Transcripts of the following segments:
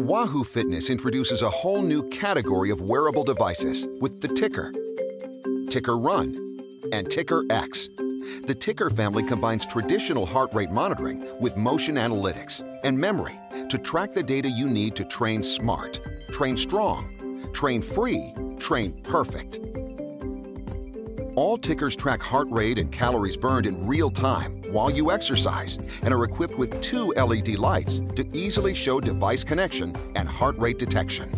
Wahoo Fitness introduces a whole new category of wearable devices with the TICKR, TICKR Run, and TICKR X. The TICKR family combines traditional heart rate monitoring with motion analytics and memory to track the data you need to train smart, train strong, train free, train perfect. All tickers track heart rate and calories burned in real time while you exercise and are equipped with two LED lights to easily show device connection and heart rate detection.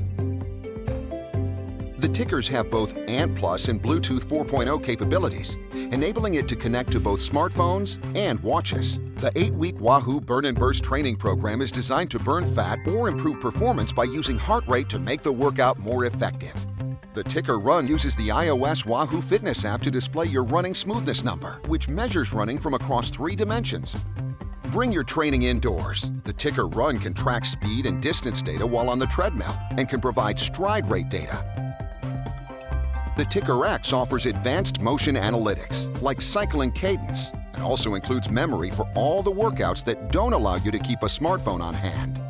The tickers have both ANT Plus and Bluetooth 4.0 capabilities, enabling it to connect to both smartphones and watches. The eight-week Wahoo Burn and Burst training program is designed to burn fat or improve performance by using heart rate to make the workout more effective. The TICKR Run uses the iOS Wahoo Fitness app to display your running smoothness number, which measures running from across three dimensions. Bring your training indoors. The TICKR Run can track speed and distance data while on the treadmill and can provide stride rate data. The TICKR X offers advanced motion analytics, like cycling cadence, and also includes memory for all the workouts that don't allow you to keep a smartphone on hand.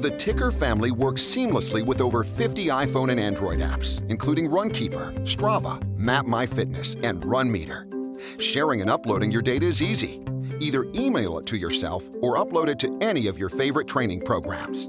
The TICKR family works seamlessly with over 50 iPhone and Android apps, including Runkeeper, Strava, MapMyFitness, and RunMeter. Sharing and uploading your data is easy. Either email it to yourself or upload it to any of your favorite training programs.